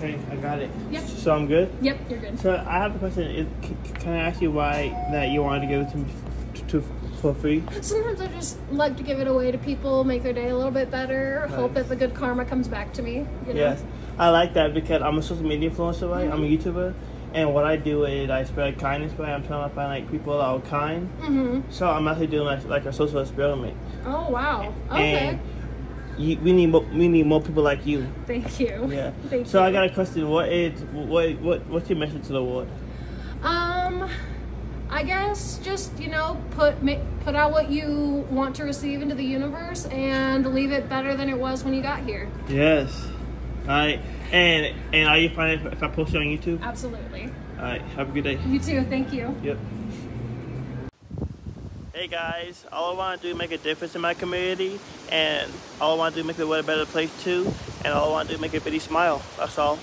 Okay, I got it. Yep. So I'm good. Yep, you're good. So I have a question. Is, can I ask you why that you wanted to give it to me f- to, for free? Sometimes I just like to give it away to people, make their day a little bit better, hope that the good karma comes back to me. You know? Yes, I like that because I'm a social media influencer, right? I'm a YouTuber, and what I do is I spread kindness. Right, I'm trying to find like people that are kind. Mm-hmm. So I'm actually doing like, like a social experiment. Oh wow. Okay. And you, we need mo- we need more people like you. Thank you. Yeah. Thank so you. I got a question. What is what what what's your message to the world? Um, I guess just you know put put out what you want to receive into the universe and leave it better than it was when you got here. Yes. All right. And and are you fine if, if I post it on YouTube? Absolutely. All right. Have a good day. You too. Thank you. Yep. Hey guys, all I want to do is make a difference in my community, and all I want to do is make the world a better place too, and all I want to do is make everybody smile. That's all.